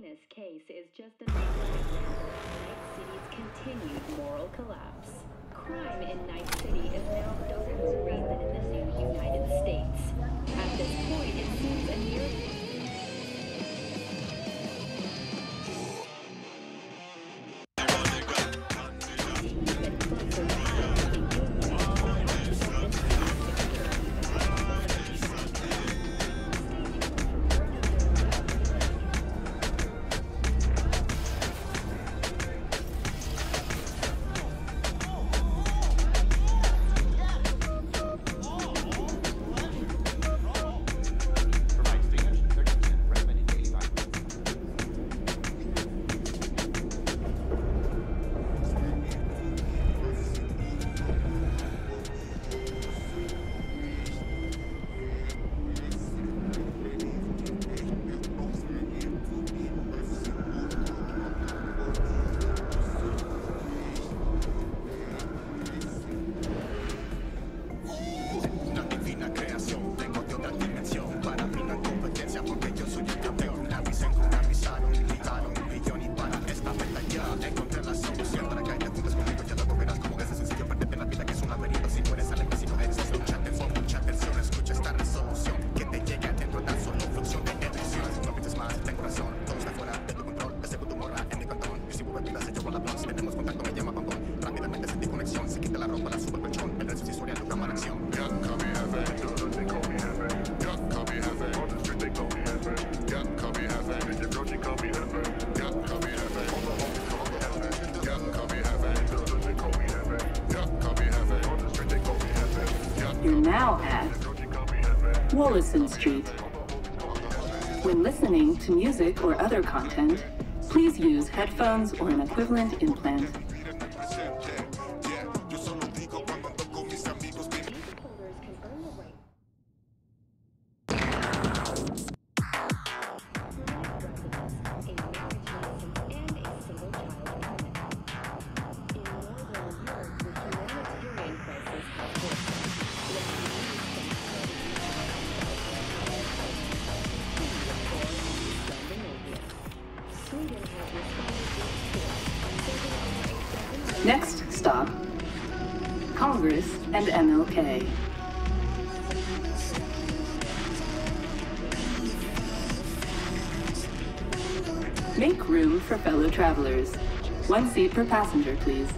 This heinous case is just another example of Night City's continued moral collapse. Crime in Night City is now the rate than in the new United States. At this point, it seems a near tenemos contacto, me llama. Rápidamente sentí conexión, se quita la ropa, la al colchón. El resto es historia, acción. You're now at. Wollesen Street. When listening to music or other content, please use headphones or an equivalent implant. Next stop, Congress and MLK. Make room for fellow travelers. One seat per passenger, please.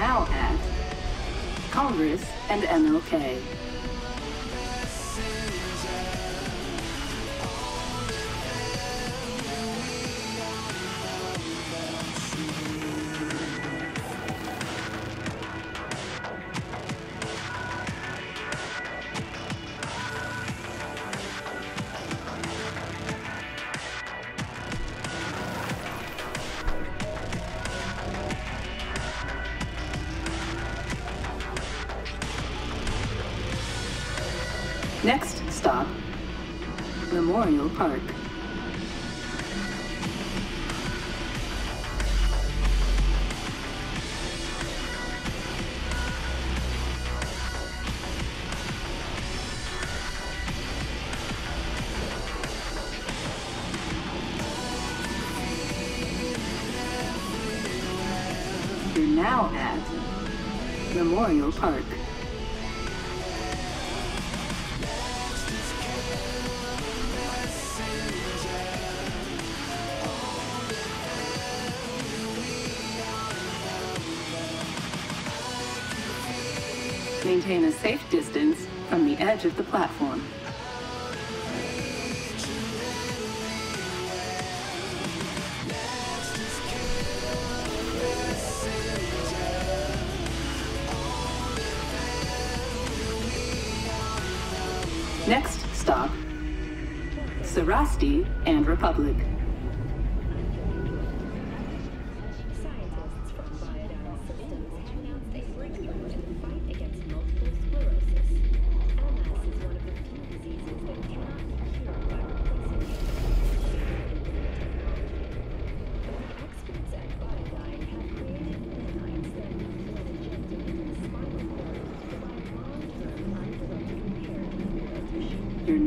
Now at Congress and MLK. Memorial Park. You're now at Memorial Park. maintain a safe distance from the edge of the platform. Next stop, Sarasti and Republic.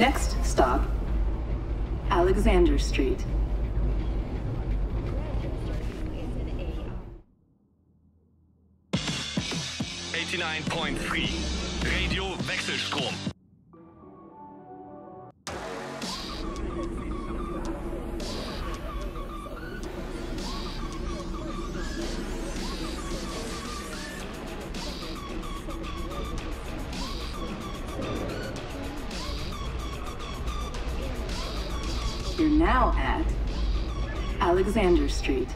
Next stop, Alexander Street. Eighty-nine point three, Radio Vexelstrom. You're now at Alexander Street.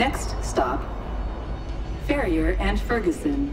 Next stop, Ferrier and Ferguson.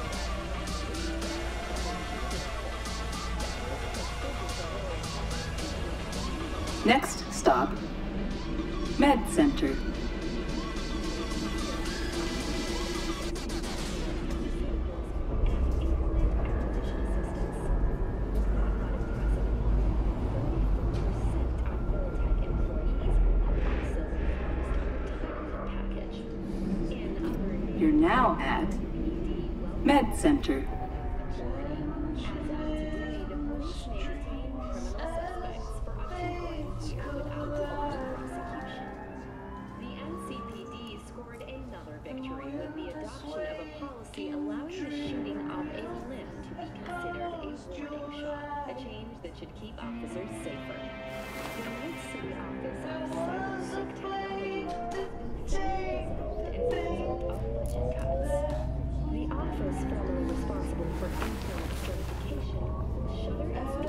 Next stop, Med Center. You're now at Med Center.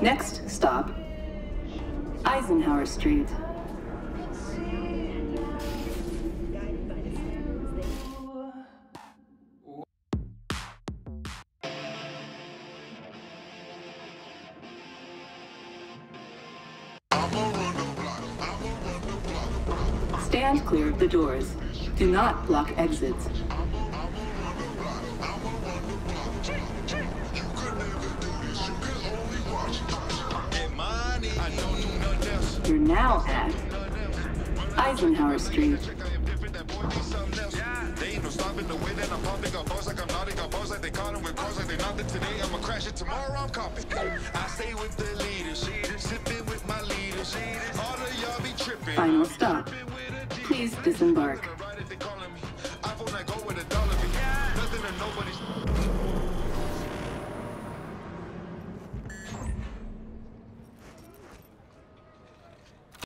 Next stop, Eisenhower Street. Stand clear of the doors. Do not block exits. You're now at Eisenhower Street. They ain't no stopping the way that I'm with cars like they nothing today. I'ma crash it tomorrow. I'm copping. I stay with the leaders, sipping with my leaders. All of y'all be tripping. Final stop. Please disembark. Nothing to nobody's